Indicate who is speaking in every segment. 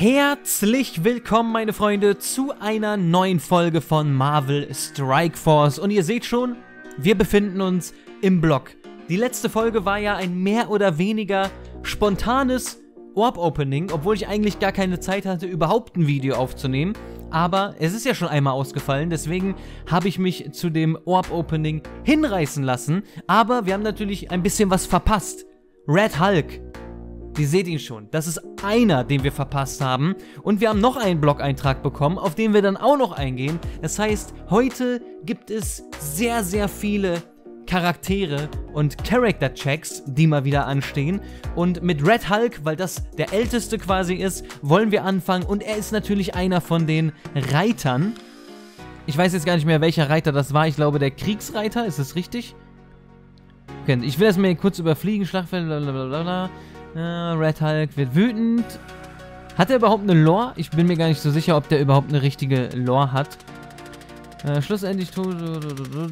Speaker 1: Herzlich willkommen, meine Freunde, zu einer neuen Folge von Marvel Strike Force. Und ihr seht schon, wir befinden uns im Block. Die letzte Folge war ja ein mehr oder weniger spontanes Orb-Opening, obwohl ich eigentlich gar keine Zeit hatte, überhaupt ein Video aufzunehmen. Aber es ist ja schon einmal ausgefallen, deswegen habe ich mich zu dem Orb-Opening hinreißen lassen. Aber wir haben natürlich ein bisschen was verpasst. Red Hulk Ihr seht ihn schon. Das ist einer, den wir verpasst haben. Und wir haben noch einen Blog-Eintrag bekommen, auf den wir dann auch noch eingehen. Das heißt, heute gibt es sehr, sehr viele Charaktere und Character-Checks, die mal wieder anstehen. Und mit Red Hulk, weil das der älteste quasi ist, wollen wir anfangen. Und er ist natürlich einer von den Reitern. Ich weiß jetzt gar nicht mehr, welcher Reiter das war. Ich glaube, der Kriegsreiter, ist es richtig? Okay, ich will das mal kurz überfliegen. Schlachtfeld, blablabla. Äh, Red Hulk wird wütend. Hat er überhaupt eine Lore? Ich bin mir gar nicht so sicher, ob der überhaupt eine richtige Lore hat. Äh, schlussendlich,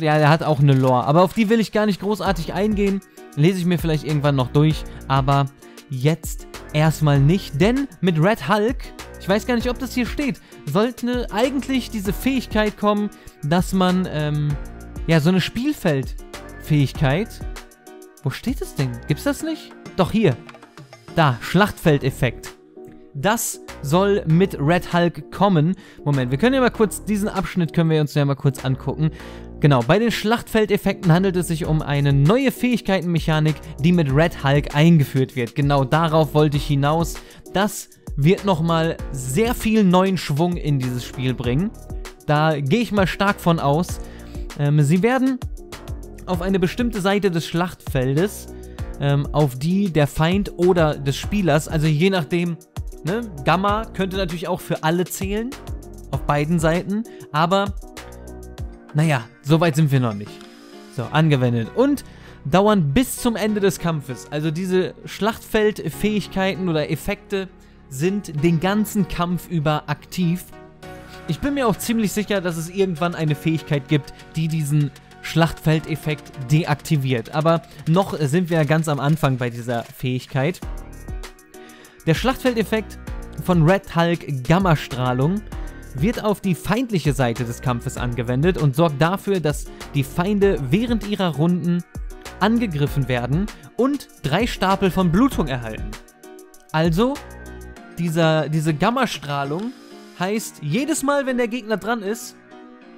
Speaker 1: ja, der hat auch eine Lore. Aber auf die will ich gar nicht großartig eingehen. Lese ich mir vielleicht irgendwann noch durch. Aber jetzt erstmal nicht. Denn mit Red Hulk, ich weiß gar nicht, ob das hier steht, sollte eigentlich diese Fähigkeit kommen, dass man, ähm, ja, so eine Spielfeldfähigkeit. Wo steht das Ding? Gibt's das nicht? Doch hier. Da, Schlachtfeldeffekt. Das soll mit Red Hulk kommen. Moment, wir können ja mal kurz, diesen Abschnitt können wir uns ja mal kurz angucken. Genau, bei den Schlachtfeldeffekten handelt es sich um eine neue Fähigkeitenmechanik, die mit Red Hulk eingeführt wird. Genau darauf wollte ich hinaus. Das wird nochmal sehr viel neuen Schwung in dieses Spiel bringen. Da gehe ich mal stark von aus. Ähm, sie werden auf eine bestimmte Seite des Schlachtfeldes ähm, auf die der Feind oder des Spielers, also je nachdem, ne, Gamma könnte natürlich auch für alle zählen, auf beiden Seiten, aber naja, so weit sind wir noch nicht. So, angewendet. Und dauern bis zum Ende des Kampfes. Also diese Schlachtfeldfähigkeiten oder Effekte sind den ganzen Kampf über aktiv. Ich bin mir auch ziemlich sicher, dass es irgendwann eine Fähigkeit gibt, die diesen Schlachtfeldeffekt deaktiviert. Aber noch sind wir ganz am Anfang bei dieser Fähigkeit. Der Schlachtfeldeffekt von Red Hulk Gammastrahlung wird auf die feindliche Seite des Kampfes angewendet und sorgt dafür, dass die Feinde während ihrer Runden angegriffen werden und drei Stapel von Blutung erhalten. Also, dieser, diese Gammastrahlung heißt, jedes Mal, wenn der Gegner dran ist,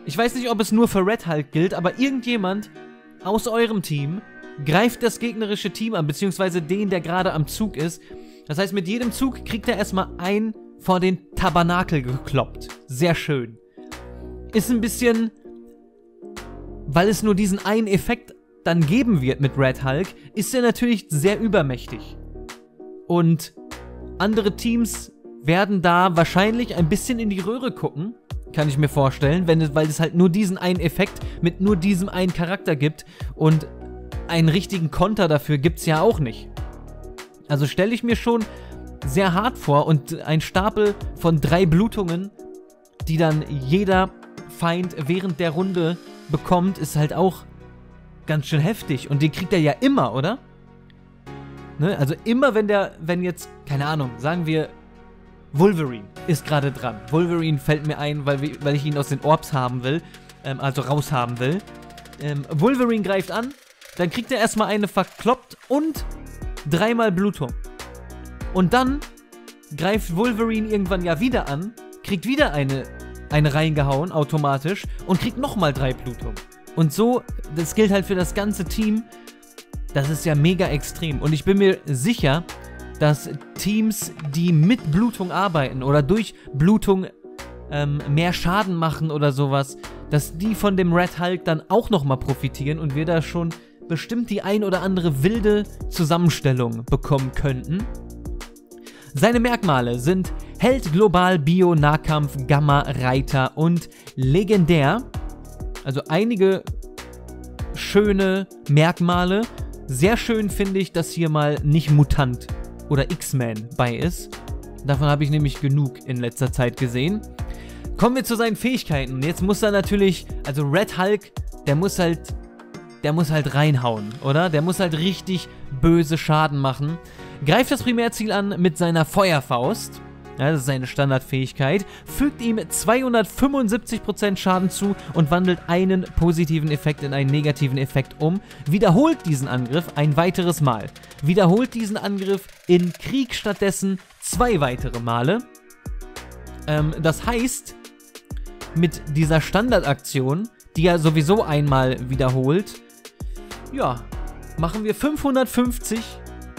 Speaker 1: ich weiß nicht, ob es nur für Red Hulk gilt, aber irgendjemand aus eurem Team greift das gegnerische Team an, beziehungsweise den, der gerade am Zug ist. Das heißt, mit jedem Zug kriegt er erstmal ein vor den Tabernakel gekloppt. Sehr schön. Ist ein bisschen, weil es nur diesen einen Effekt dann geben wird mit Red Hulk, ist er natürlich sehr übermächtig. Und andere Teams werden da wahrscheinlich ein bisschen in die Röhre gucken kann ich mir vorstellen, wenn weil es halt nur diesen einen Effekt mit nur diesem einen Charakter gibt und einen richtigen Konter dafür gibt es ja auch nicht. Also stelle ich mir schon sehr hart vor und ein Stapel von drei Blutungen, die dann jeder Feind während der Runde bekommt, ist halt auch ganz schön heftig. Und den kriegt er ja immer, oder? Ne? Also immer, wenn der, wenn jetzt, keine Ahnung, sagen wir, Wolverine ist gerade dran. Wolverine fällt mir ein, weil, weil ich ihn aus den Orbs haben will, ähm, also raushaben will. Ähm, Wolverine greift an, dann kriegt er erstmal eine verkloppt und dreimal Blutung. Und dann greift Wolverine irgendwann ja wieder an, kriegt wieder eine, eine reingehauen, automatisch, und kriegt nochmal drei Blutung. Und so, das gilt halt für das ganze Team. Das ist ja mega extrem. Und ich bin mir sicher, dass Teams, die mit Blutung arbeiten oder durch Blutung ähm, mehr Schaden machen oder sowas, dass die von dem Red Hulk dann auch nochmal profitieren und wir da schon bestimmt die ein oder andere wilde Zusammenstellung bekommen könnten. Seine Merkmale sind Held Global Bio Nahkampf Gamma Reiter und Legendär. Also einige schöne Merkmale. Sehr schön finde ich, dass hier mal nicht Mutant oder X-Men bei ist. Davon habe ich nämlich genug in letzter Zeit gesehen. Kommen wir zu seinen Fähigkeiten. Jetzt muss er natürlich, also Red Hulk, der muss halt, der muss halt reinhauen, oder? Der muss halt richtig böse Schaden machen. Greift das Primärziel an mit seiner Feuerfaust. Ja, das ist seine Standardfähigkeit, fügt ihm 275% Schaden zu und wandelt einen positiven Effekt in einen negativen Effekt um, wiederholt diesen Angriff ein weiteres Mal, wiederholt diesen Angriff in Krieg stattdessen zwei weitere Male. Ähm, das heißt, mit dieser Standardaktion, die er sowieso einmal wiederholt, ja, machen wir 550.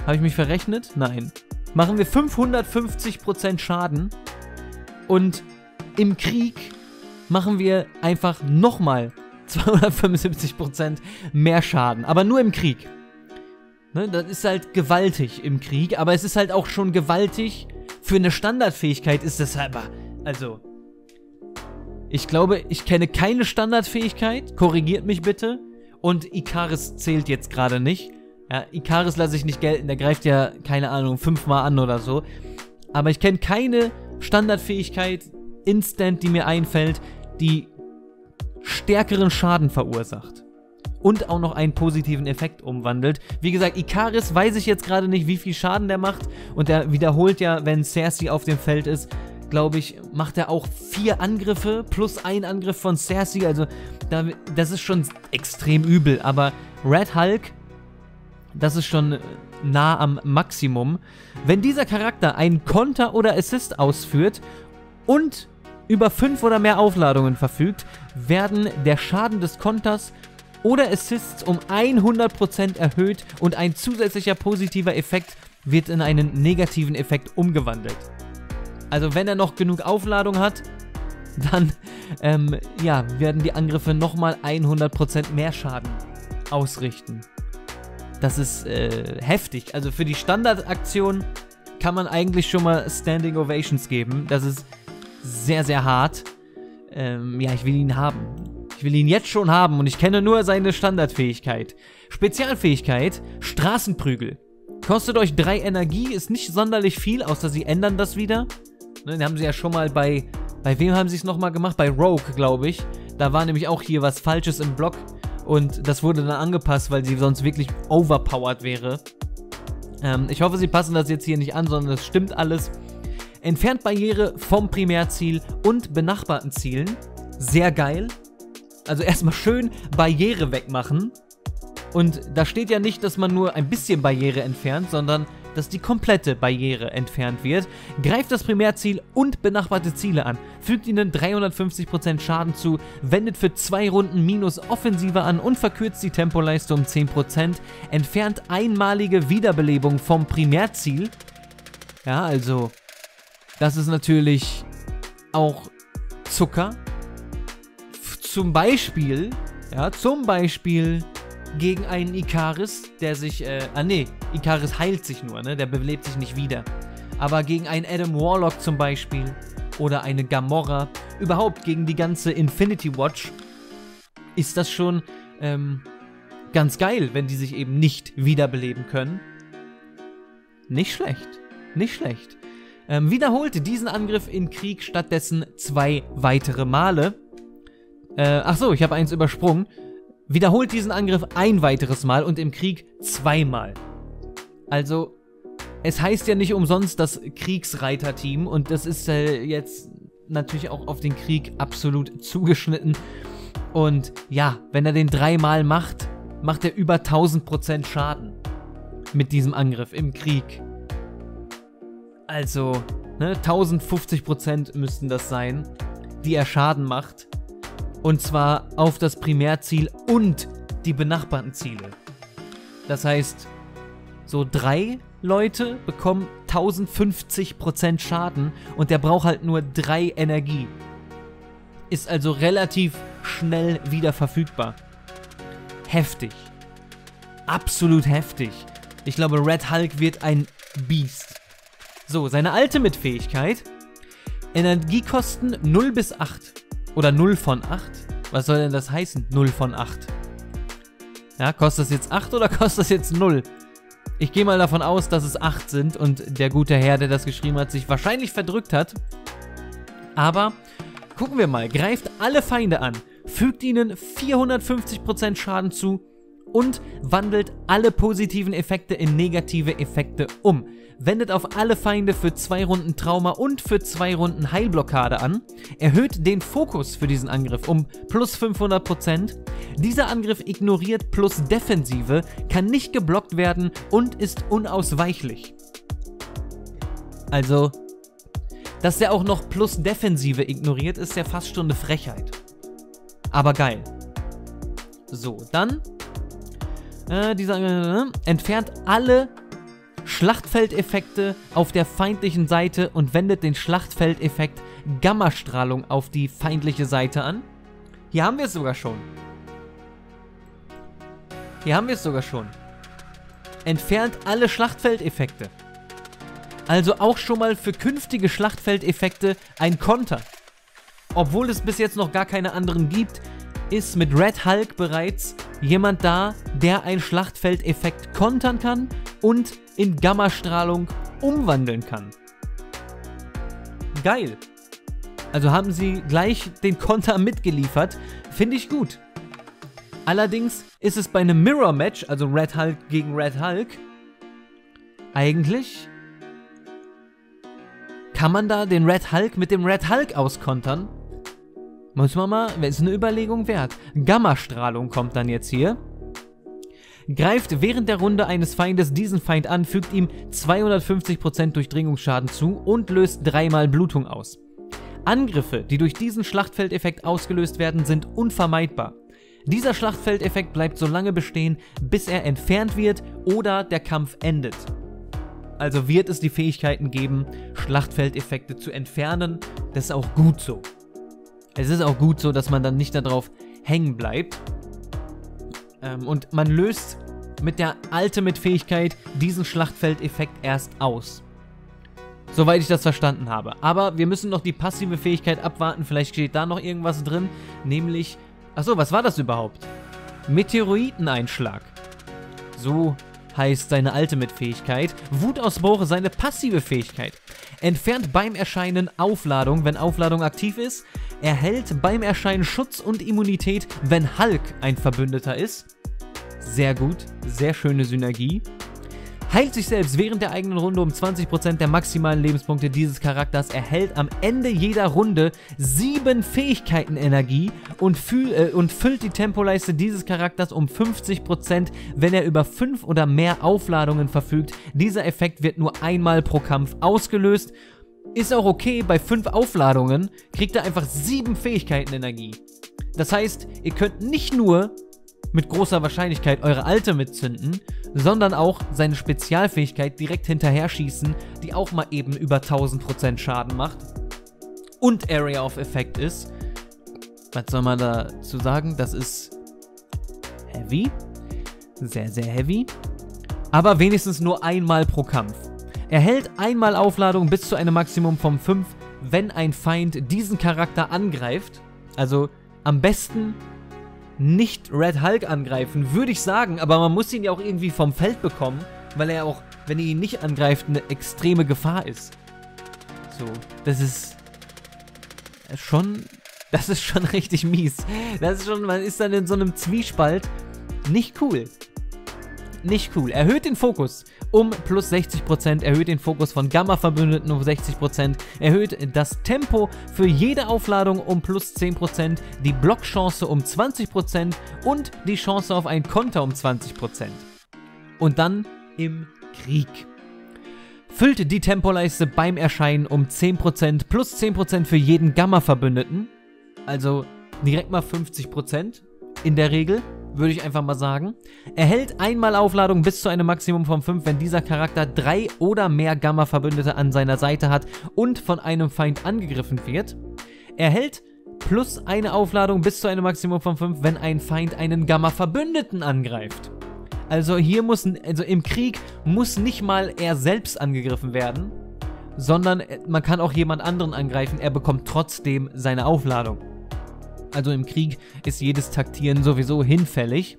Speaker 1: Habe ich mich verrechnet? Nein machen wir 550% Schaden. Und im Krieg machen wir einfach nochmal 275% mehr Schaden. Aber nur im Krieg. Ne, das ist halt gewaltig im Krieg, aber es ist halt auch schon gewaltig. Für eine Standardfähigkeit ist das halt. Also. Ich glaube, ich kenne keine Standardfähigkeit. Korrigiert mich bitte. Und Ikaris zählt jetzt gerade nicht. Ja, Ikaris lasse ich nicht gelten, der greift ja, keine Ahnung, fünfmal an oder so. Aber ich kenne keine Standardfähigkeit, instant, die mir einfällt, die stärkeren Schaden verursacht. Und auch noch einen positiven Effekt umwandelt. Wie gesagt, Ikaris weiß ich jetzt gerade nicht, wie viel Schaden der macht. Und der wiederholt ja, wenn Cersei auf dem Feld ist, glaube ich, macht er auch vier Angriffe plus ein Angriff von Cersei. Also, das ist schon extrem übel. Aber Red Hulk das ist schon nah am Maximum. Wenn dieser Charakter einen Konter oder Assist ausführt und über 5 oder mehr Aufladungen verfügt, werden der Schaden des Konters oder Assists um 100% erhöht und ein zusätzlicher positiver Effekt wird in einen negativen Effekt umgewandelt. Also wenn er noch genug Aufladung hat, dann ähm, ja, werden die Angriffe nochmal 100% mehr Schaden ausrichten. Das ist äh, heftig. Also für die Standardaktion kann man eigentlich schon mal Standing Ovations geben. Das ist sehr, sehr hart. Ähm, ja, ich will ihn haben. Ich will ihn jetzt schon haben und ich kenne nur seine Standardfähigkeit. Spezialfähigkeit, Straßenprügel. Kostet euch 3 Energie, ist nicht sonderlich viel, außer sie ändern das wieder. Ne, den haben sie ja schon mal bei... Bei wem haben sie es nochmal gemacht? Bei Rogue, glaube ich. Da war nämlich auch hier was Falsches im Block. Und das wurde dann angepasst, weil sie sonst wirklich overpowered wäre. Ähm, ich hoffe, sie passen das jetzt hier nicht an, sondern es stimmt alles. Entfernt Barriere vom Primärziel und benachbarten Zielen. Sehr geil. Also erstmal schön Barriere wegmachen. Und da steht ja nicht, dass man nur ein bisschen Barriere entfernt, sondern dass die komplette Barriere entfernt wird, greift das Primärziel und benachbarte Ziele an, fügt ihnen 350% Schaden zu, wendet für zwei Runden Minus Offensive an und verkürzt die Tempoleiste um 10%, entfernt einmalige Wiederbelebung vom Primärziel. Ja, also, das ist natürlich auch Zucker. Zum Beispiel, ja, zum Beispiel gegen einen Ikaris, der sich, äh, ah nee, Ikaris heilt sich nur, ne? Der belebt sich nicht wieder. Aber gegen einen Adam Warlock zum Beispiel oder eine Gamora, überhaupt gegen die ganze Infinity Watch, ist das schon ähm, ganz geil, wenn die sich eben nicht wiederbeleben können. Nicht schlecht, nicht schlecht. Ähm, wiederholte diesen Angriff in Krieg stattdessen zwei weitere Male. Äh, ach so, ich habe eins übersprungen. Wiederholt diesen Angriff ein weiteres Mal und im Krieg zweimal. Also, es heißt ja nicht umsonst das Kriegsreiterteam und das ist äh, jetzt natürlich auch auf den Krieg absolut zugeschnitten. Und ja, wenn er den dreimal macht, macht er über 1000% Schaden mit diesem Angriff im Krieg. Also, ne, 1050% müssten das sein, die er Schaden macht. Und zwar auf das Primärziel und die benachbarten Ziele. Das heißt, so drei Leute bekommen 1050% Schaden und der braucht halt nur drei Energie. Ist also relativ schnell wieder verfügbar. Heftig. Absolut heftig. Ich glaube, Red Hulk wird ein Biest. So, seine Ultimate-Fähigkeit. Energiekosten 0 bis 8. Oder 0 von 8? Was soll denn das heißen? 0 von 8. Ja, kostet das jetzt 8 oder kostet das jetzt 0? Ich gehe mal davon aus, dass es 8 sind und der gute Herr, der das geschrieben hat, sich wahrscheinlich verdrückt hat. Aber gucken wir mal. Greift alle Feinde an, fügt ihnen 450% Schaden zu und wandelt alle positiven Effekte in negative Effekte um. Wendet auf alle Feinde für zwei Runden Trauma und für zwei Runden Heilblockade an. Erhöht den Fokus für diesen Angriff um plus 500%. Dieser Angriff ignoriert plus Defensive, kann nicht geblockt werden und ist unausweichlich. Also, dass der auch noch plus Defensive ignoriert, ist ja fast schon eine Frechheit. Aber geil. So, dann äh, dieser äh, entfernt alle Schlachtfeldeffekte auf der feindlichen Seite und wendet den Schlachtfeldeffekt Gammastrahlung auf die feindliche Seite an. Hier haben wir es sogar schon. Hier haben wir es sogar schon. Entfernt alle Schlachtfeldeffekte. Also auch schon mal für künftige Schlachtfeldeffekte ein Konter. Obwohl es bis jetzt noch gar keine anderen gibt, ist mit Red Hulk bereits jemand da, der einen Schlachtfeldeffekt kontern kann und in Gammastrahlung umwandeln kann. Geil. Also haben sie gleich den Konter mitgeliefert. Finde ich gut. Allerdings ist es bei einem Mirror-Match, also Red Hulk gegen Red Hulk, eigentlich kann man da den Red Hulk mit dem Red Hulk auskontern. Muss man mal, ist eine Überlegung wert. Gammastrahlung kommt dann jetzt hier. Greift während der Runde eines Feindes diesen Feind an, fügt ihm 250% Durchdringungsschaden zu und löst dreimal Blutung aus. Angriffe, die durch diesen Schlachtfeldeffekt ausgelöst werden, sind unvermeidbar. Dieser Schlachtfeldeffekt bleibt so lange bestehen, bis er entfernt wird oder der Kampf endet. Also wird es die Fähigkeiten geben, Schlachtfeldeffekte zu entfernen. Das ist auch gut so. Es ist auch gut so, dass man dann nicht darauf hängen bleibt. Ähm, und man löst mit der Ultimate-Fähigkeit diesen Schlachtfeldeffekt erst aus. Soweit ich das verstanden habe. Aber wir müssen noch die passive Fähigkeit abwarten. Vielleicht steht da noch irgendwas drin. Nämlich. Achso, was war das überhaupt? Meteoriteneinschlag. So heißt seine Ultimate-Fähigkeit. Wutausbruch seine passive Fähigkeit. Entfernt beim Erscheinen Aufladung, wenn Aufladung aktiv ist erhält beim Erscheinen Schutz und Immunität, wenn Hulk ein Verbündeter ist. Sehr gut, sehr schöne Synergie. Heilt sich selbst während der eigenen Runde um 20% der maximalen Lebenspunkte dieses Charakters, erhält am Ende jeder Runde 7 Fähigkeiten Energie und, fühl, äh, und füllt die Tempoleiste dieses Charakters um 50%, wenn er über 5 oder mehr Aufladungen verfügt. Dieser Effekt wird nur einmal pro Kampf ausgelöst ist auch okay, bei 5 Aufladungen kriegt er einfach 7 Fähigkeiten Energie. Das heißt, ihr könnt nicht nur mit großer Wahrscheinlichkeit eure alte mitzünden, sondern auch seine Spezialfähigkeit direkt hinterher schießen, die auch mal eben über 1000% Schaden macht und Area of Effect ist. Was soll man dazu sagen? Das ist heavy. Sehr, sehr heavy. Aber wenigstens nur einmal pro Kampf. Erhält einmal Aufladung bis zu einem Maximum von 5, wenn ein Feind diesen Charakter angreift. Also am besten nicht Red Hulk angreifen, würde ich sagen, aber man muss ihn ja auch irgendwie vom Feld bekommen, weil er auch, wenn ihr ihn nicht angreift, eine extreme Gefahr ist. So, das ist schon, das ist schon richtig mies. Das ist schon, man ist dann in so einem Zwiespalt. Nicht cool. Nicht cool. Erhöht den Fokus um plus 60%, erhöht den Fokus von Gamma-Verbündeten um 60%, erhöht das Tempo für jede Aufladung um plus 10%, die Blockchance um 20% und die Chance auf ein Konter um 20%. Und dann im Krieg. Füllt die Tempoleiste beim Erscheinen um 10% plus 10% für jeden Gamma-Verbündeten. Also direkt mal 50% in der Regel würde ich einfach mal sagen. Erhält einmal Aufladung bis zu einem Maximum von 5, wenn dieser Charakter drei oder mehr Gamma-Verbündete an seiner Seite hat und von einem Feind angegriffen wird. Erhält plus eine Aufladung bis zu einem Maximum von 5, wenn ein Feind einen Gamma-Verbündeten angreift. Also hier muss, also im Krieg muss nicht mal er selbst angegriffen werden, sondern man kann auch jemand anderen angreifen, er bekommt trotzdem seine Aufladung. Also im Krieg ist jedes Taktieren sowieso hinfällig.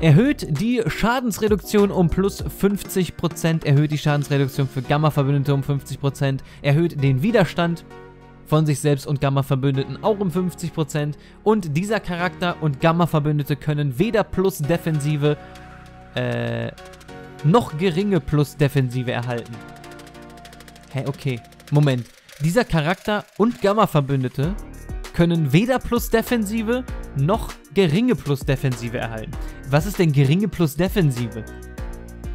Speaker 1: Erhöht die Schadensreduktion um plus 50%, erhöht die Schadensreduktion für Gamma-Verbündete um 50%, erhöht den Widerstand von sich selbst und Gamma-Verbündeten auch um 50%. Und dieser Charakter und Gamma-Verbündete können weder plus Defensive äh, noch geringe plus Defensive erhalten. Hä, okay. Moment. Dieser Charakter und Gamma-Verbündete können weder plus Defensive noch geringe plus Defensive erhalten. Was ist denn geringe plus Defensive?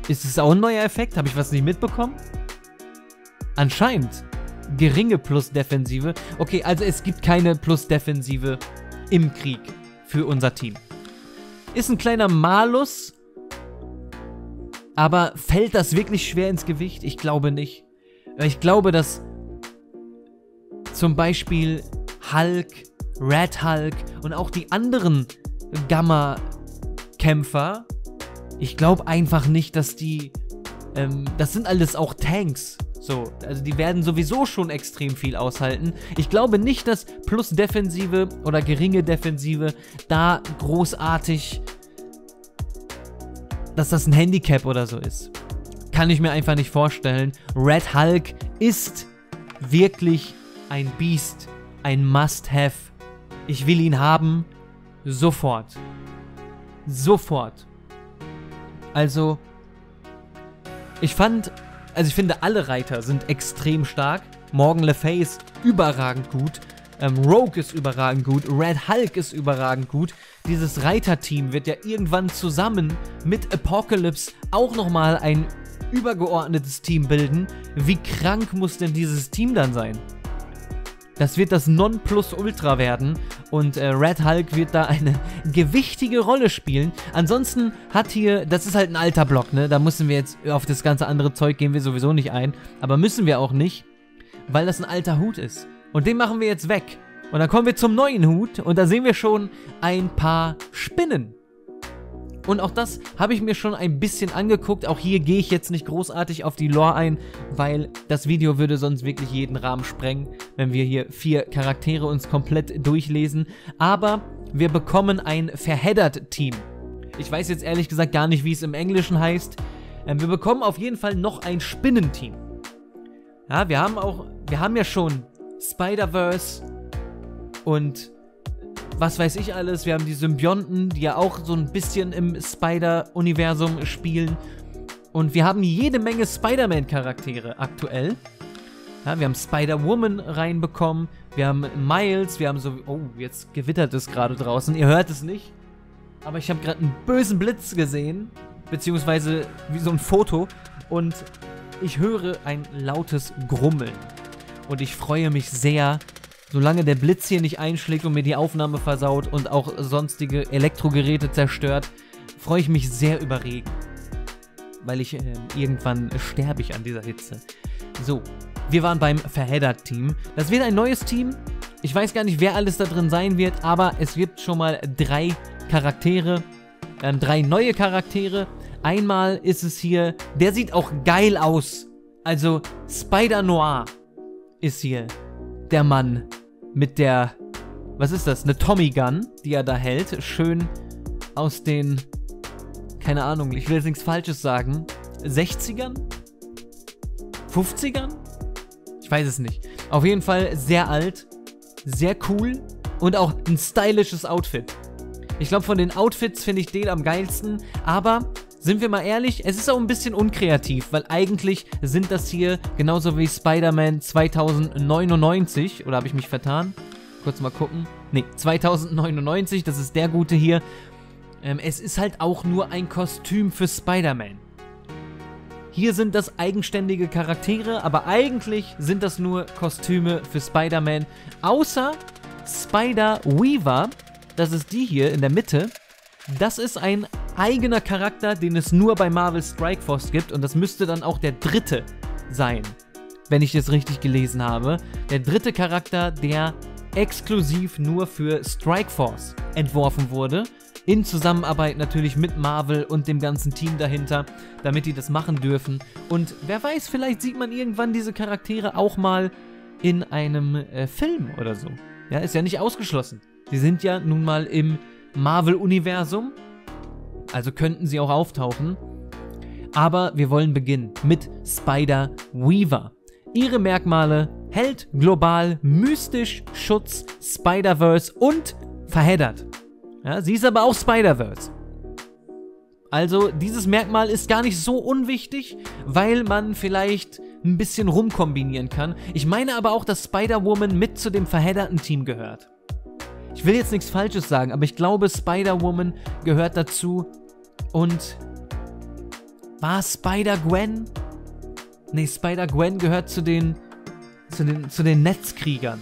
Speaker 1: Ist es auch ein neuer Effekt? Habe ich was nicht mitbekommen? Anscheinend. Geringe plus Defensive. Okay, also es gibt keine plus Defensive im Krieg für unser Team. Ist ein kleiner Malus. Aber fällt das wirklich schwer ins Gewicht? Ich glaube nicht. Ich glaube, dass zum Beispiel Hulk, Red Hulk und auch die anderen Gamma-Kämpfer, ich glaube einfach nicht, dass die. Ähm, das sind alles auch Tanks. So, also die werden sowieso schon extrem viel aushalten. Ich glaube nicht, dass plus Defensive oder geringe Defensive da großartig, dass das ein Handicap oder so ist. Kann ich mir einfach nicht vorstellen. Red Hulk ist wirklich ein Beast, ein Must-Have. Ich will ihn haben. Sofort. Sofort. Also, ich fand, also ich finde, alle Reiter sind extrem stark. Morgan Le Fay ist überragend gut. Ähm, Rogue ist überragend gut. Red Hulk ist überragend gut. Dieses Reiterteam wird ja irgendwann zusammen mit Apocalypse auch nochmal ein übergeordnetes Team bilden. Wie krank muss denn dieses Team dann sein? Das wird das Nonplusultra werden und äh, Red Hulk wird da eine gewichtige Rolle spielen. Ansonsten hat hier, das ist halt ein alter Block, ne? Da müssen wir jetzt auf das ganze andere Zeug gehen wir sowieso nicht ein. Aber müssen wir auch nicht, weil das ein alter Hut ist. Und den machen wir jetzt weg. Und dann kommen wir zum neuen Hut und da sehen wir schon ein paar Spinnen. Und auch das habe ich mir schon ein bisschen angeguckt. Auch hier gehe ich jetzt nicht großartig auf die Lore ein, weil das Video würde sonst wirklich jeden Rahmen sprengen, wenn wir hier vier Charaktere uns komplett durchlesen. Aber wir bekommen ein Verheddert-Team. Ich weiß jetzt ehrlich gesagt gar nicht, wie es im Englischen heißt. Ähm, wir bekommen auf jeden Fall noch ein Spinnenteam. Ja, wir haben auch, wir haben ja schon Spider-Verse und was weiß ich alles. Wir haben die Symbionten, die ja auch so ein bisschen im Spider-Universum spielen. Und wir haben jede Menge Spider-Man-Charaktere aktuell. Ja, wir haben Spider-Woman reinbekommen. Wir haben Miles. Wir haben so. Oh, jetzt gewittert es gerade draußen. Ihr hört es nicht. Aber ich habe gerade einen bösen Blitz gesehen. Beziehungsweise wie so ein Foto. Und ich höre ein lautes Grummeln. Und ich freue mich sehr, Solange der Blitz hier nicht einschlägt und mir die Aufnahme versaut und auch sonstige Elektrogeräte zerstört, freue ich mich sehr über Regen. Weil ich äh, irgendwann sterbe ich an dieser Hitze. So, wir waren beim Verheddert-Team. Das wird ein neues Team. Ich weiß gar nicht, wer alles da drin sein wird, aber es gibt schon mal drei Charaktere, äh, drei neue Charaktere. Einmal ist es hier, der sieht auch geil aus. Also Spider Noir ist hier der Mann mit der, was ist das, eine Tommy Gun, die er da hält, schön aus den, keine Ahnung, ich will jetzt nichts Falsches sagen, 60ern? 50ern? Ich weiß es nicht. Auf jeden Fall sehr alt, sehr cool und auch ein stylisches Outfit. Ich glaube, von den Outfits finde ich den am geilsten, aber sind wir mal ehrlich, es ist auch ein bisschen unkreativ, weil eigentlich sind das hier genauso wie Spider-Man 2099, oder habe ich mich vertan? Kurz mal gucken. Ne, 2099, das ist der gute hier. Ähm, es ist halt auch nur ein Kostüm für Spider-Man. Hier sind das eigenständige Charaktere, aber eigentlich sind das nur Kostüme für Spider-Man. Außer Spider-Weaver, das ist die hier in der Mitte. Das ist ein eigener Charakter, den es nur bei Marvel Strike Force gibt und das müsste dann auch der dritte sein, wenn ich das richtig gelesen habe. Der dritte Charakter, der exklusiv nur für Strike Force entworfen wurde. In Zusammenarbeit natürlich mit Marvel und dem ganzen Team dahinter, damit die das machen dürfen. Und wer weiß, vielleicht sieht man irgendwann diese Charaktere auch mal in einem äh, Film oder so. Ja, ist ja nicht ausgeschlossen. Sie sind ja nun mal im Marvel-Universum also könnten sie auch auftauchen. Aber wir wollen beginnen mit Spider Weaver. Ihre Merkmale Held, global, mystisch, Schutz, Spider-Verse und verheddert. Ja, sie ist aber auch Spider-Verse. Also dieses Merkmal ist gar nicht so unwichtig, weil man vielleicht ein bisschen rumkombinieren kann. Ich meine aber auch, dass Spider-Woman mit zu dem verhedderten Team gehört. Ich will jetzt nichts Falsches sagen, aber ich glaube, Spider-Woman gehört dazu. Und war Spider-Gwen? Nee, Spider-Gwen gehört zu den, zu den, zu den Netzkriegern.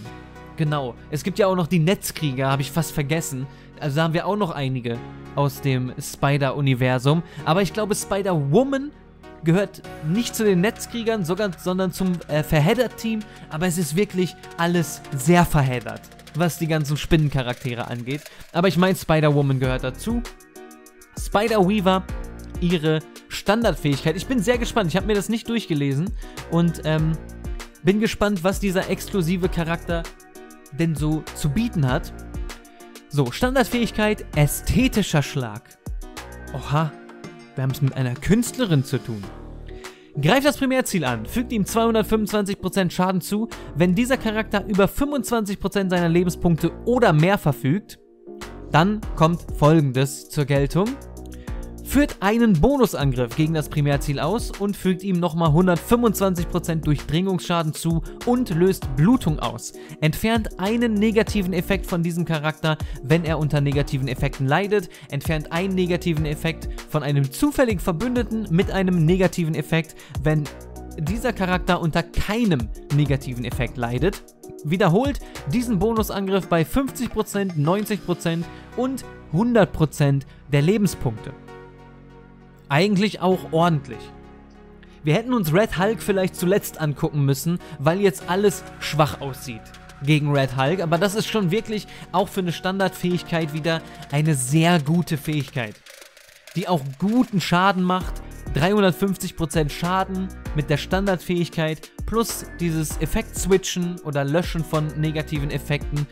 Speaker 1: Genau. Es gibt ja auch noch die Netzkrieger, habe ich fast vergessen. Also da haben wir auch noch einige aus dem Spider-Universum. Aber ich glaube, Spider-Woman gehört nicht zu den Netzkriegern, sondern zum äh, Verheddert-Team. Aber es ist wirklich alles sehr verheddert, was die ganzen Spinnencharaktere angeht. Aber ich meine, Spider-Woman gehört dazu. Spider-Weaver, ihre Standardfähigkeit. Ich bin sehr gespannt. Ich habe mir das nicht durchgelesen und ähm, bin gespannt, was dieser exklusive Charakter denn so zu bieten hat. So, Standardfähigkeit, ästhetischer Schlag. Oha, wir haben es mit einer Künstlerin zu tun. Greift das Primärziel an, fügt ihm 225% Schaden zu, wenn dieser Charakter über 25% seiner Lebenspunkte oder mehr verfügt. Dann kommt folgendes zur Geltung führt einen Bonusangriff gegen das Primärziel aus und fügt ihm nochmal 125% Durchdringungsschaden zu und löst Blutung aus. Entfernt einen negativen Effekt von diesem Charakter, wenn er unter negativen Effekten leidet. Entfernt einen negativen Effekt von einem zufälligen Verbündeten mit einem negativen Effekt, wenn dieser Charakter unter keinem negativen Effekt leidet. Wiederholt diesen Bonusangriff bei 50%, 90% und 100% der Lebenspunkte eigentlich auch ordentlich. Wir hätten uns Red Hulk vielleicht zuletzt angucken müssen, weil jetzt alles schwach aussieht gegen Red Hulk, aber das ist schon wirklich auch für eine Standardfähigkeit wieder eine sehr gute Fähigkeit, die auch guten Schaden macht. 350% Schaden mit der Standardfähigkeit plus dieses Effekt-Switchen oder Löschen von negativen Effekten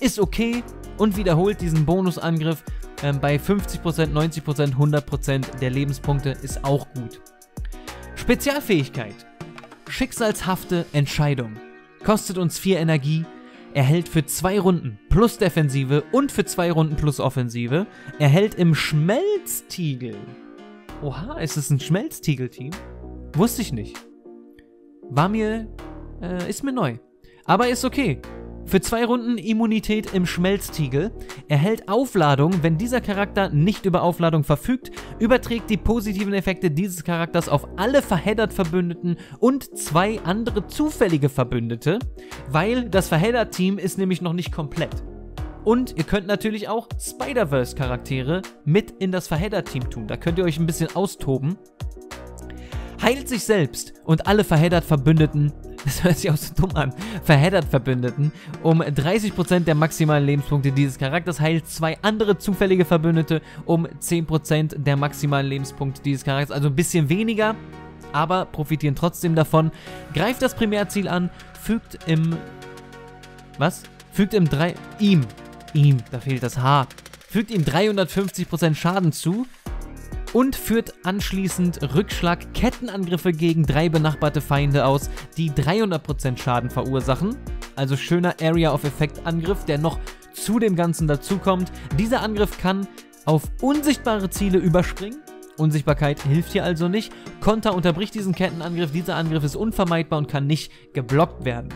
Speaker 1: ist okay und wiederholt diesen Bonusangriff ähm, bei 50%, 90%, 100% der Lebenspunkte ist auch gut. Spezialfähigkeit. Schicksalshafte Entscheidung. Kostet uns 4 Energie. Erhält für 2 Runden plus Defensive und für 2 Runden plus Offensive. Erhält im Schmelztiegel. Oha, ist es ein Schmelztiegel-Team? Wusste ich nicht. War mir. Äh, ist mir neu. Aber ist okay. Für zwei Runden Immunität im Schmelztiegel. Erhält Aufladung, wenn dieser Charakter nicht über Aufladung verfügt. Überträgt die positiven Effekte dieses Charakters auf alle verheddert Verbündeten und zwei andere zufällige Verbündete, weil das Verheddert-Team ist nämlich noch nicht komplett. Und ihr könnt natürlich auch Spider-Verse-Charaktere mit in das Verheddert-Team tun. Da könnt ihr euch ein bisschen austoben heilt sich selbst und alle verheddert Verbündeten, das hört sich auch so dumm an, verheddert Verbündeten um 30% der maximalen Lebenspunkte dieses Charakters, heilt zwei andere zufällige Verbündete um 10% der maximalen Lebenspunkte dieses Charakters, also ein bisschen weniger, aber profitieren trotzdem davon. Greift das Primärziel an, fügt im... Was? Fügt im 3... ihm. Ihm, da fehlt das H. Fügt ihm 350% Schaden zu, und führt anschließend Rückschlag-Kettenangriffe gegen drei benachbarte Feinde aus, die 300% Schaden verursachen. Also schöner Area of Effect Angriff, der noch zu dem Ganzen dazukommt. Dieser Angriff kann auf unsichtbare Ziele überspringen. Unsichtbarkeit hilft hier also nicht. Konter unterbricht diesen Kettenangriff. Dieser Angriff ist unvermeidbar und kann nicht geblockt werden.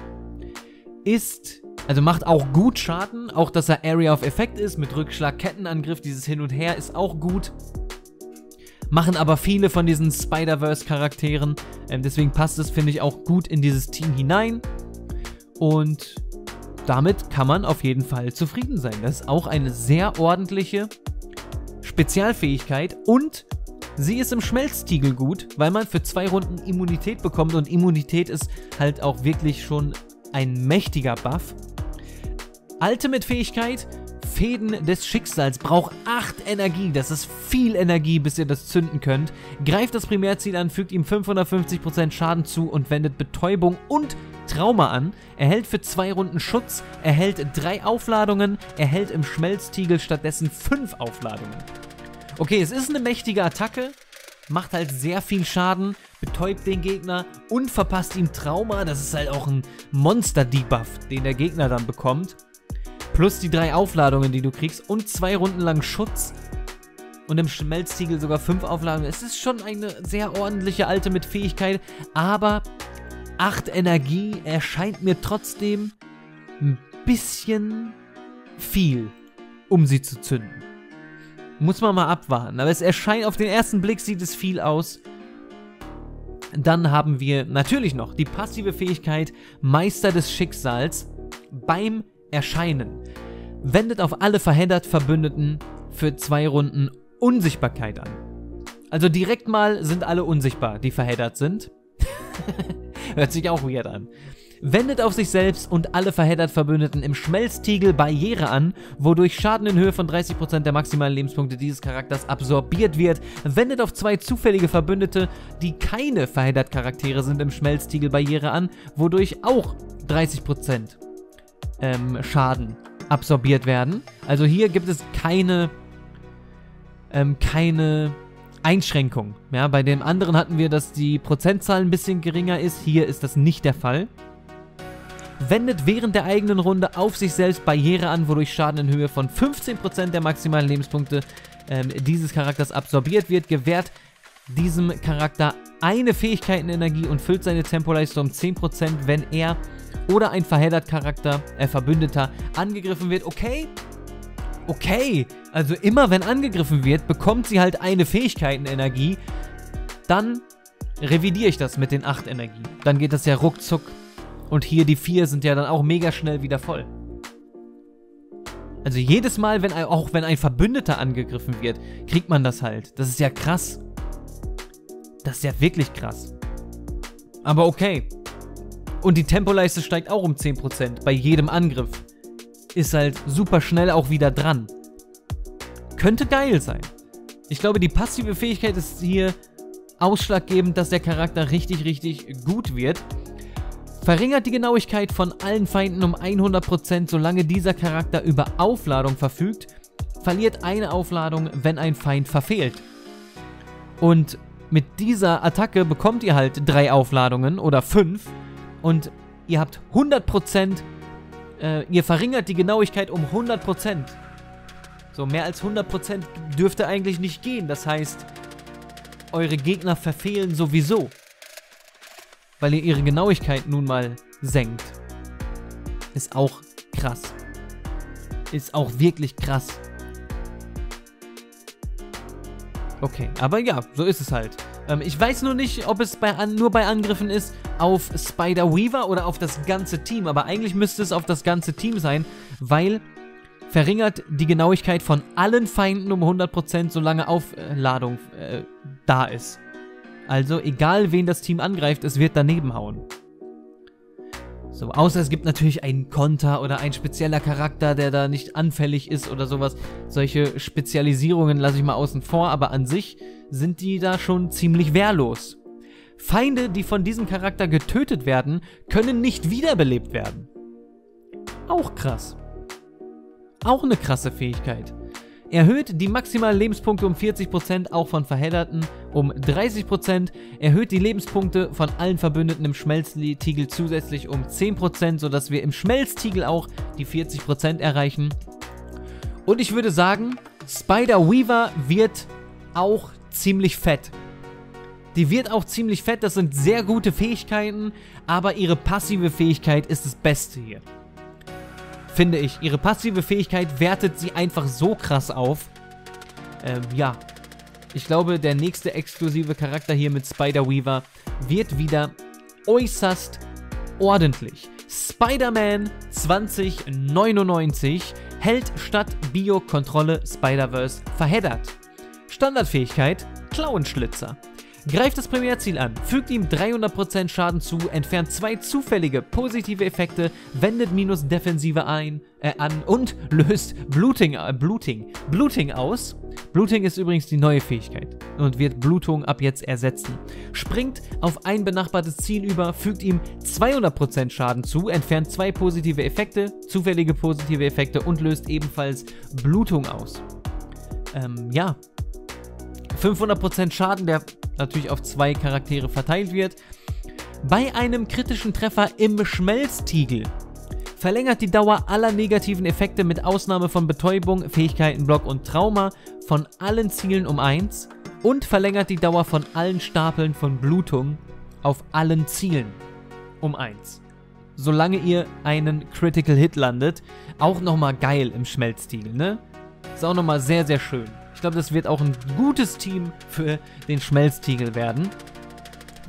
Speaker 1: Ist also macht auch gut Schaden, auch dass er Area of Effect ist mit Rückschlag, Kettenangriff, dieses Hin und Her ist auch gut machen aber viele von diesen Spider-Verse-Charakteren. Ähm, deswegen passt es, finde ich, auch gut in dieses Team hinein. Und damit kann man auf jeden Fall zufrieden sein. Das ist auch eine sehr ordentliche Spezialfähigkeit und sie ist im Schmelztiegel gut, weil man für zwei Runden Immunität bekommt und Immunität ist halt auch wirklich schon ein mächtiger Buff. Ultimate-Fähigkeit Fäden des Schicksals braucht 8 Energie. Das ist viel Energie, bis ihr das zünden könnt. Greift das Primärziel an, fügt ihm 550% Schaden zu und wendet Betäubung und Trauma an. Erhält für zwei Runden Schutz, erhält drei Aufladungen, erhält im Schmelztiegel stattdessen fünf Aufladungen. Okay, es ist eine mächtige Attacke, macht halt sehr viel Schaden, betäubt den Gegner und verpasst ihm Trauma. Das ist halt auch ein Monster-Debuff, den der Gegner dann bekommt. Plus die drei Aufladungen, die du kriegst und zwei Runden lang Schutz. Und im Schmelztiegel sogar fünf Aufladungen. Es ist schon eine sehr ordentliche alte mit Fähigkeit, aber 8 Energie erscheint mir trotzdem ein bisschen viel, um sie zu zünden. Muss man mal abwarten. Aber es erscheint, auf den ersten Blick sieht es viel aus. Dann haben wir natürlich noch die passive Fähigkeit Meister des Schicksals beim Erscheinen. Wendet auf alle verheddert Verbündeten für zwei Runden Unsichtbarkeit an. Also direkt mal sind alle unsichtbar, die verheddert sind. Hört sich auch weird an wendet auf sich selbst und alle verheddert Verbündeten im Schmelztiegel Barriere an, wodurch Schaden in Höhe von 30% der maximalen Lebenspunkte dieses Charakters absorbiert wird. Wendet auf zwei zufällige Verbündete, die keine verheddert Charaktere sind, im Schmelztiegel Barriere an, wodurch auch 30% ähm, Schaden absorbiert werden. Also hier gibt es keine, ähm, keine Einschränkung. Ja, bei dem anderen hatten wir, dass die Prozentzahl ein bisschen geringer ist. Hier ist das nicht der Fall wendet während der eigenen Runde auf sich selbst Barriere an, wodurch Schaden in Höhe von 15% der maximalen Lebenspunkte ähm, dieses Charakters absorbiert wird, gewährt diesem Charakter eine Fähigkeitenenergie und füllt seine Tempoleiste um 10%, wenn er oder ein verheddert Charakter, äh, Verbündeter, angegriffen wird. Okay, okay, also immer wenn angegriffen wird, bekommt sie halt eine Fähigkeitenenergie. Dann revidiere ich das mit den 8 Energien. Dann geht das ja ruckzuck und hier die vier sind ja dann auch mega schnell wieder voll. Also jedes Mal, wenn auch wenn ein Verbündeter angegriffen wird, kriegt man das halt. Das ist ja krass. Das ist ja wirklich krass. Aber okay. Und die Tempoleiste steigt auch um 10% bei jedem Angriff. Ist halt super schnell auch wieder dran. Könnte geil sein. Ich glaube, die passive Fähigkeit ist hier ausschlaggebend, dass der Charakter richtig, richtig gut wird. Verringert die Genauigkeit von allen Feinden um 100%, solange dieser Charakter über Aufladung verfügt, verliert eine Aufladung, wenn ein Feind verfehlt. Und mit dieser Attacke bekommt ihr halt drei Aufladungen oder fünf und ihr habt 100%, äh, ihr verringert die Genauigkeit um 100%. So, mehr als 100% dürfte eigentlich nicht gehen. Das heißt, eure Gegner verfehlen sowieso weil ihr ihre Genauigkeit nun mal senkt. Ist auch krass. Ist auch wirklich krass. Okay, aber ja, so ist es halt. Ähm, ich weiß nur nicht, ob es bei an, nur bei Angriffen ist auf Spider-Weaver oder auf das ganze Team, aber eigentlich müsste es auf das ganze Team sein, weil verringert die Genauigkeit von allen Feinden um 100%, solange Aufladung äh, da ist. Also egal wen das Team angreift, es wird daneben hauen. So, außer es gibt natürlich einen Konter oder ein spezieller Charakter, der da nicht anfällig ist oder sowas. Solche Spezialisierungen lasse ich mal außen vor, aber an sich sind die da schon ziemlich wehrlos. Feinde, die von diesem Charakter getötet werden, können nicht wiederbelebt werden. Auch krass. Auch eine krasse Fähigkeit. Erhöht die maximalen Lebenspunkte um 40%, auch von Verhedderten um 30%. Erhöht die Lebenspunkte von allen Verbündeten im Schmelztiegel zusätzlich um 10%, sodass wir im Schmelztiegel auch die 40% erreichen. Und ich würde sagen, Spider-Weaver wird auch ziemlich fett. Die wird auch ziemlich fett, das sind sehr gute Fähigkeiten, aber ihre passive Fähigkeit ist das Beste hier finde ich. Ihre passive Fähigkeit wertet sie einfach so krass auf. Ähm, ja. Ich glaube, der nächste exklusive Charakter hier mit Spider-Weaver wird wieder äußerst ordentlich. Spider-Man 2099 hält statt Bio-Kontrolle Spider-Verse verheddert. Standardfähigkeit Klauenschlitzer. Greift das Primärziel an, fügt ihm 300% Schaden zu, entfernt zwei zufällige positive Effekte, wendet minus Defensive ein, äh, an und löst Bluting, äh, Bluting, Bluting aus. Bluting ist übrigens die neue Fähigkeit und wird Blutung ab jetzt ersetzen. Springt auf ein benachbartes Ziel über, fügt ihm 200% Schaden zu, entfernt zwei positive Effekte, zufällige positive Effekte und löst ebenfalls Blutung aus. Ähm, ja, 500% Schaden, der natürlich auf zwei Charaktere verteilt wird. Bei einem kritischen Treffer im Schmelztiegel verlängert die Dauer aller negativen Effekte mit Ausnahme von Betäubung, Fähigkeitenblock und Trauma von allen Zielen um 1 und verlängert die Dauer von allen Stapeln von Blutung auf allen Zielen um 1. Solange ihr einen Critical Hit landet, auch nochmal geil im Schmelztiegel, ne? Ist auch nochmal sehr, sehr schön. Ich glaube, das wird auch ein gutes Team für den Schmelztiegel werden.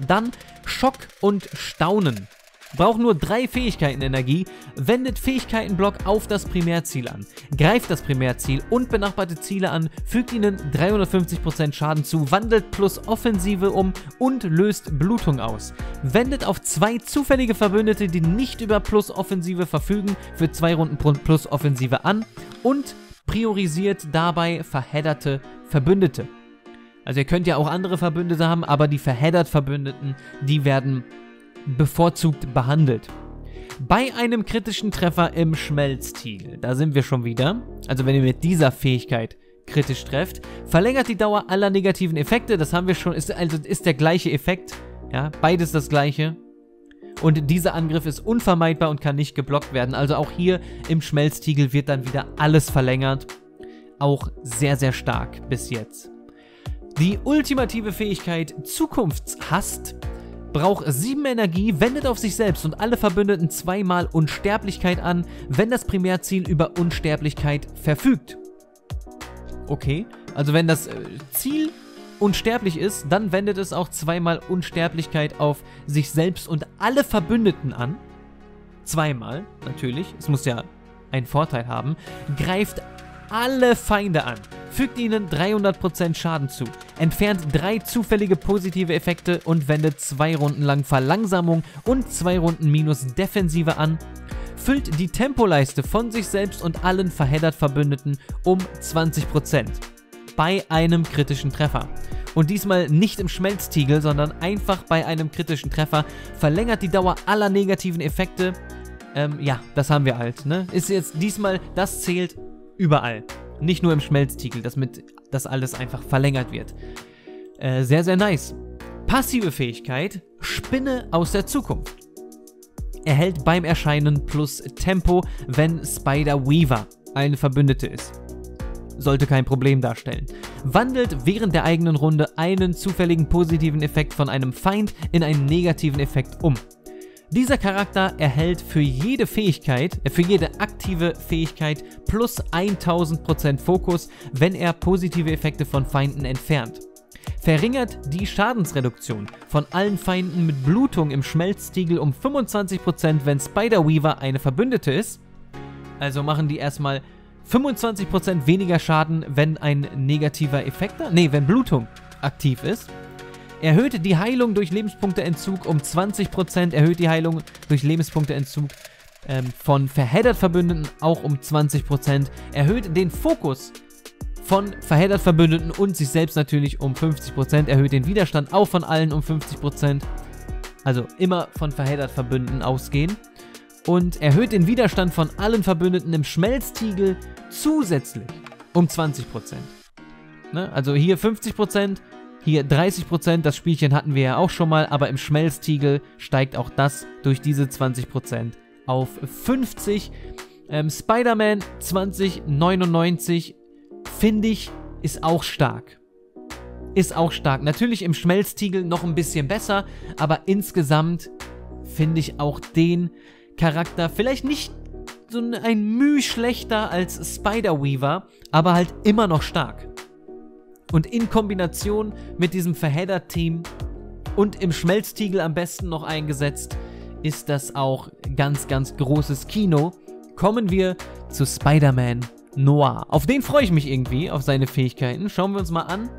Speaker 1: Dann Schock und Staunen. Braucht nur drei Fähigkeiten Energie, wendet Fähigkeitenblock auf das Primärziel an, greift das Primärziel und benachbarte Ziele an, fügt ihnen 350% Schaden zu, wandelt plus Offensive um und löst Blutung aus. Wendet auf zwei zufällige Verbündete, die nicht über plus Offensive verfügen, für zwei Runden plus Offensive an und priorisiert dabei verhedderte Verbündete. Also ihr könnt ja auch andere Verbündete haben, aber die verheddert Verbündeten, die werden bevorzugt behandelt. Bei einem kritischen Treffer im Schmelztiegel, da sind wir schon wieder, also wenn ihr mit dieser Fähigkeit kritisch trefft, verlängert die Dauer aller negativen Effekte, das haben wir schon, ist, also ist der gleiche Effekt, ja, beides das gleiche. Und dieser Angriff ist unvermeidbar und kann nicht geblockt werden, also auch hier im Schmelztiegel wird dann wieder alles verlängert. Auch sehr, sehr stark bis jetzt. Die ultimative Fähigkeit Zukunftshast braucht 7 Energie, wendet auf sich selbst und alle Verbündeten zweimal Unsterblichkeit an, wenn das Primärziel über Unsterblichkeit verfügt. Okay, also wenn das äh, Ziel unsterblich ist, dann wendet es auch zweimal Unsterblichkeit auf sich selbst und alle Verbündeten an. Zweimal, natürlich. Es muss ja einen Vorteil haben. Greift alle Feinde an fügt ihnen 300% Schaden zu, entfernt drei zufällige positive Effekte und wendet zwei Runden lang Verlangsamung und zwei Runden minus Defensive an, füllt die Tempoleiste von sich selbst und allen verheddert Verbündeten um 20% bei einem kritischen Treffer. Und diesmal nicht im Schmelztiegel, sondern einfach bei einem kritischen Treffer verlängert die Dauer aller negativen Effekte. Ähm, ja, das haben wir halt, ne? Ist jetzt diesmal, das zählt überall. Nicht nur im Schmelztiegel, damit das alles einfach verlängert wird. Äh, sehr, sehr nice. Passive Fähigkeit, Spinne aus der Zukunft. Erhält beim Erscheinen plus Tempo, wenn Spider Weaver eine Verbündete ist. Sollte kein Problem darstellen. Wandelt während der eigenen Runde einen zufälligen positiven Effekt von einem Feind in einen negativen Effekt um. Dieser Charakter erhält für jede Fähigkeit, äh, für jede aktive Fähigkeit plus 1000% Fokus, wenn er positive Effekte von Feinden entfernt. Verringert die Schadensreduktion von allen Feinden mit Blutung im Schmelztiegel um 25%, wenn Spider-Weaver eine Verbündete ist. Also machen die erstmal 25% weniger Schaden, wenn ein negativer Effekt, nee, wenn Blutung aktiv ist. Erhöht die Heilung durch Lebenspunkteentzug um 20%, erhöht die Heilung durch Lebenspunkteentzug ähm, von verheddert Verbündeten auch um 20%, erhöht den Fokus von verheddert Verbündeten und sich selbst natürlich um 50%, erhöht den Widerstand auch von allen um 50%, also immer von verheddert Verbündeten ausgehen und erhöht den Widerstand von allen Verbündeten im Schmelztiegel zusätzlich um 20%. Ne? Also hier 50%, hier 30%, das Spielchen hatten wir ja auch schon mal, aber im Schmelztiegel steigt auch das durch diese 20% auf 50. Ähm, Spider-Man 2099 finde ich ist auch stark. Ist auch stark. Natürlich im Schmelztiegel noch ein bisschen besser, aber insgesamt finde ich auch den Charakter vielleicht nicht so ein Müh schlechter als Spider-Weaver, aber halt immer noch stark. Und in Kombination mit diesem Verheader-Team und im Schmelztiegel am besten noch eingesetzt, ist das auch ganz, ganz großes Kino. Kommen wir zu Spider-Man Noir. Auf den freue ich mich irgendwie, auf seine Fähigkeiten. Schauen wir uns mal an.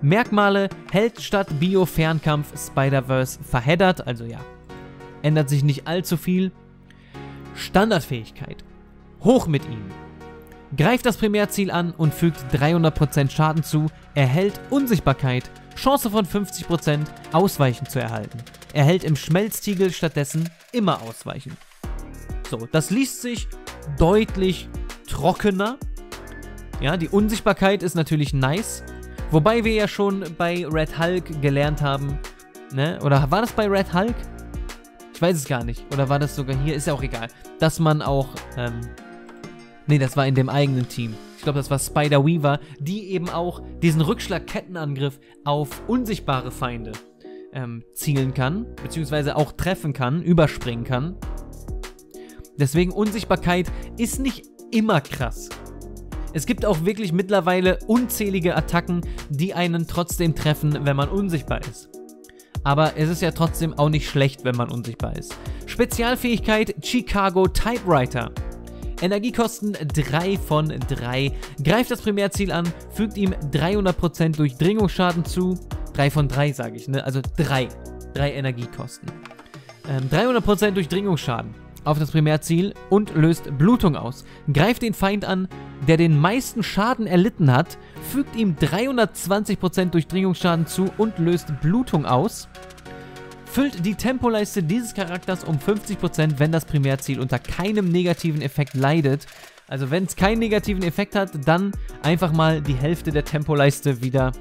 Speaker 1: Merkmale: Held statt Bio-Fernkampf Spider-Verse verheddert, also ja, ändert sich nicht allzu viel. Standardfähigkeit: Hoch mit ihm. Greift das Primärziel an und fügt 300% Schaden zu, erhält Unsichtbarkeit, Chance von 50% Ausweichen zu erhalten. Erhält im Schmelztiegel stattdessen immer Ausweichen. So, das liest sich deutlich trockener. Ja, die Unsichtbarkeit ist natürlich nice. Wobei wir ja schon bei Red Hulk gelernt haben, ne? Oder war das bei Red Hulk? Ich weiß es gar nicht. Oder war das sogar hier? Ist ja auch egal. Dass man auch, ähm, nee, das war in dem eigenen Team. Ich glaube, das war Spider Weaver, die eben auch diesen Rückschlag-Kettenangriff auf unsichtbare Feinde ähm, zielen kann, beziehungsweise auch treffen kann, überspringen kann. Deswegen Unsichtbarkeit ist nicht immer krass. Es gibt auch wirklich mittlerweile unzählige Attacken, die einen trotzdem treffen, wenn man unsichtbar ist. Aber es ist ja trotzdem auch nicht schlecht, wenn man unsichtbar ist. Spezialfähigkeit Chicago Typewriter. Energiekosten 3 von 3. Greift das Primärziel an, fügt ihm 300% Durchdringungsschaden zu. 3 von 3 sage ich, ne? Also 3. 3 Energiekosten. Ähm, 300% Durchdringungsschaden auf das Primärziel und löst Blutung aus. Greift den Feind an, der den meisten Schaden erlitten hat, fügt ihm 320% Durchdringungsschaden zu und löst Blutung aus. Füllt die Tempoleiste dieses Charakters um 50%, wenn das Primärziel unter keinem negativen Effekt leidet. Also wenn es keinen negativen Effekt hat, dann einfach mal die Hälfte der Tempoleiste wieder,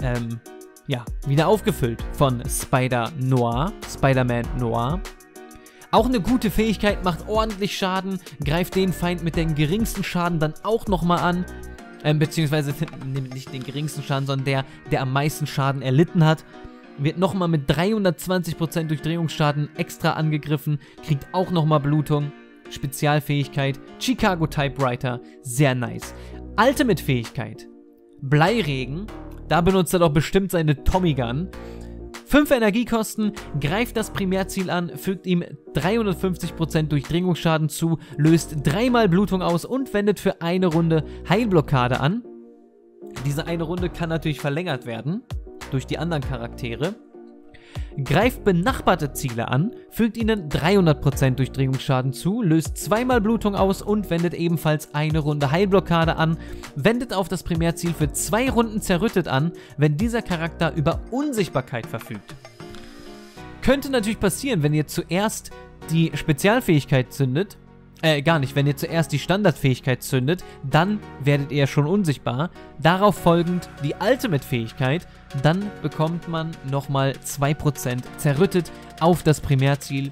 Speaker 1: ähm, ja, wieder aufgefüllt von Spider Noir, Spider-Man Noir. Auch eine gute Fähigkeit, macht ordentlich Schaden, greift den Feind mit dem geringsten Schaden dann auch nochmal an. Ähm, beziehungsweise nimmt nicht den geringsten Schaden, sondern der, der am meisten Schaden erlitten hat. Wird nochmal mit 320% Durchdrehungsschaden extra angegriffen, kriegt auch nochmal Blutung. Spezialfähigkeit, Chicago Typewriter, sehr nice. Ultimate-Fähigkeit, Bleiregen, da benutzt er doch bestimmt seine Tommy Gun. 5 Energiekosten, greift das Primärziel an, fügt ihm 350% Durchdringungsschaden zu, löst dreimal Blutung aus und wendet für eine Runde Heilblockade an. Diese eine Runde kann natürlich verlängert werden durch die anderen Charaktere. Greift benachbarte Ziele an, fügt ihnen 300% Durchdringungsschaden zu, löst zweimal Blutung aus und wendet ebenfalls eine Runde Heilblockade an, wendet auf das Primärziel für zwei Runden zerrüttet an, wenn dieser Charakter über Unsichtbarkeit verfügt. Könnte natürlich passieren, wenn ihr zuerst die Spezialfähigkeit zündet, äh, gar nicht. Wenn ihr zuerst die Standardfähigkeit zündet, dann werdet ihr schon unsichtbar. Darauf folgend die Ultimate-Fähigkeit. Dann bekommt man nochmal 2% zerrüttet auf das Primärziel.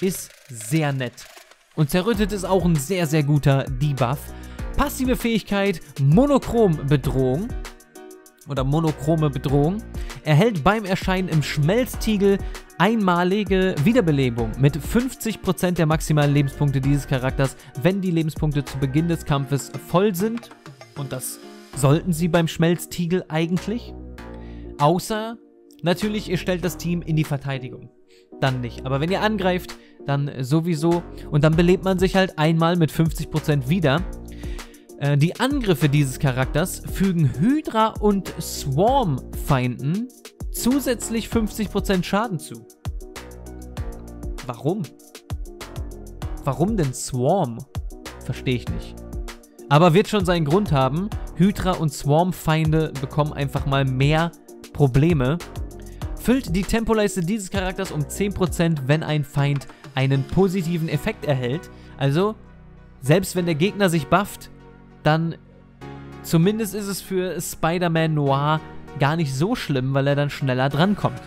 Speaker 1: Ist sehr nett. Und zerrüttet ist auch ein sehr, sehr guter Debuff. Passive Fähigkeit Monochrom-Bedrohung. Oder monochrome Bedrohung. Erhält beim Erscheinen im Schmelztiegel einmalige Wiederbelebung mit 50% der maximalen Lebenspunkte dieses Charakters, wenn die Lebenspunkte zu Beginn des Kampfes voll sind. Und das sollten sie beim Schmelztiegel eigentlich. Außer, natürlich, ihr stellt das Team in die Verteidigung. Dann nicht. Aber wenn ihr angreift, dann sowieso. Und dann belebt man sich halt einmal mit 50% wieder. Äh, die Angriffe dieses Charakters fügen Hydra und Swarm-Feinden zusätzlich 50% Schaden zu. Warum? Warum denn Swarm? Verstehe ich nicht. Aber wird schon seinen Grund haben. Hydra und Swarm-Feinde bekommen einfach mal mehr Probleme. Füllt die Tempoleiste dieses Charakters um 10%, wenn ein Feind einen positiven Effekt erhält. Also, selbst wenn der Gegner sich bufft, dann zumindest ist es für Spider-Man Noir gar nicht so schlimm, weil er dann schneller drankommt.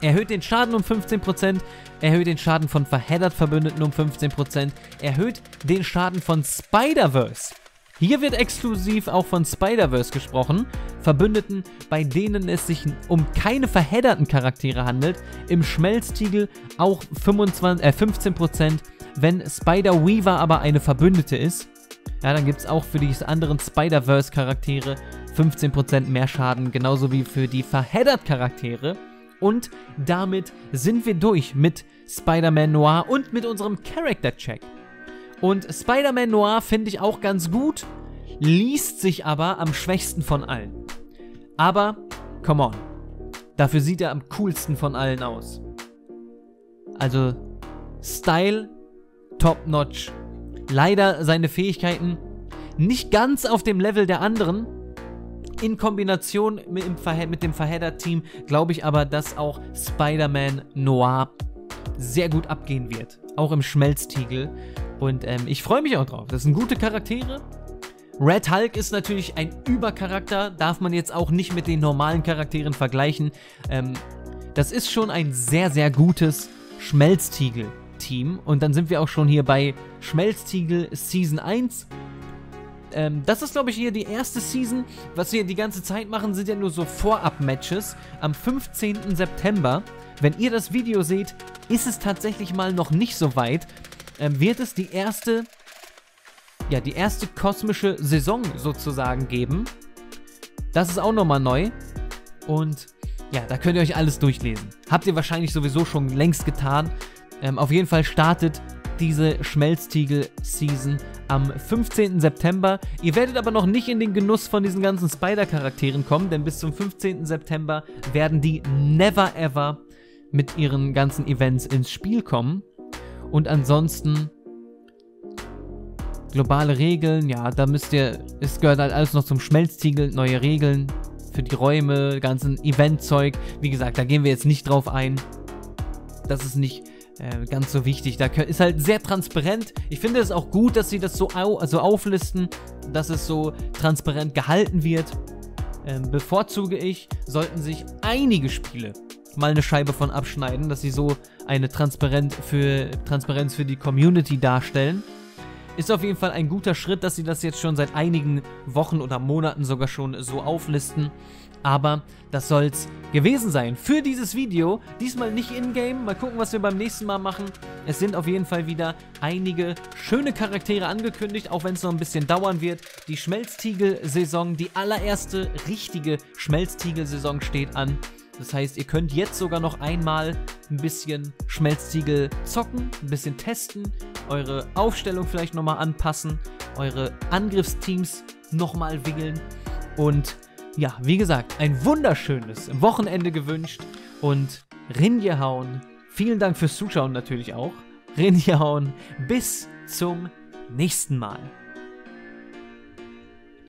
Speaker 1: Erhöht den Schaden um 15%, erhöht den Schaden von verheddert Verbündeten um 15%, erhöht den Schaden von Spider-Verse. Hier wird exklusiv auch von Spider-Verse gesprochen, Verbündeten, bei denen es sich um keine verhedderten Charaktere handelt, im Schmelztiegel auch 25, äh, 15%, wenn Spider-Weaver aber eine Verbündete ist. Ja, dann gibt es auch für die anderen Spider-Verse-Charaktere 15% mehr Schaden, genauso wie für die Verheddert-Charaktere. Und damit sind wir durch mit Spider-Man Noir und mit unserem Character-Check. Und Spider-Man Noir finde ich auch ganz gut, liest sich aber am schwächsten von allen. Aber, come on, dafür sieht er am coolsten von allen aus. Also, Style, top-notch, leider seine Fähigkeiten nicht ganz auf dem Level der anderen. In Kombination mit dem, mit dem Verheader-Team glaube ich aber, dass auch Spider-Man Noir sehr gut abgehen wird. Auch im Schmelztiegel. Und ähm, ich freue mich auch drauf. Das sind gute Charaktere. Red Hulk ist natürlich ein Übercharakter, darf man jetzt auch nicht mit den normalen Charakteren vergleichen. Ähm, das ist schon ein sehr, sehr gutes Schmelztiegel-Team. Und dann sind wir auch schon hier bei Schmelztiegel Season 1. Ähm, das ist, glaube ich, hier die erste Season. Was wir die ganze Zeit machen, sind ja nur so Vorab-Matches am 15. September. Wenn ihr das Video seht, ist es tatsächlich mal noch nicht so weit. Ähm, wird es die erste ja, die erste kosmische Saison sozusagen geben. Das ist auch nochmal neu. Und ja, da könnt ihr euch alles durchlesen. Habt ihr wahrscheinlich sowieso schon längst getan. Ähm, auf jeden Fall startet diese Schmelztiegel-Season am 15. September. Ihr werdet aber noch nicht in den Genuss von diesen ganzen Spider-Charakteren kommen, denn bis zum 15. September werden die never ever mit ihren ganzen Events ins Spiel kommen. Und ansonsten globale Regeln, ja, da müsst ihr, es gehört halt alles noch zum Schmelztiegel, neue Regeln für die Räume, ganzen Eventzeug. Wie gesagt, da gehen wir jetzt nicht drauf ein. Das ist nicht äh, ganz so wichtig. Da ist halt sehr transparent. Ich finde es auch gut, dass sie das so au also auflisten, dass es so transparent gehalten wird. Ähm, bevorzuge ich, sollten sich einige Spiele mal eine Scheibe von abschneiden, dass sie so eine Transparenz für, Transparenz für die Community darstellen. Ist auf jeden Fall ein guter Schritt, dass sie das jetzt schon seit einigen Wochen oder Monaten sogar schon so auflisten. Aber das soll's gewesen sein für dieses Video. Diesmal nicht in-game. Mal gucken, was wir beim nächsten Mal machen. Es sind auf jeden Fall wieder einige schöne Charaktere angekündigt, auch wenn es noch ein bisschen dauern wird. Die Schmelztiegel-Saison, die allererste richtige Schmelztiegel-Saison steht an. Das heißt, ihr könnt jetzt sogar noch einmal ein bisschen Schmelztiegel zocken, ein bisschen testen, eure Aufstellung vielleicht nochmal anpassen, eure Angriffsteams nochmal wickeln und ja, wie gesagt, ein wunderschönes Wochenende gewünscht und Rinjehauen. Vielen Dank fürs Zuschauen natürlich auch. Rinjehauen. Bis zum nächsten Mal.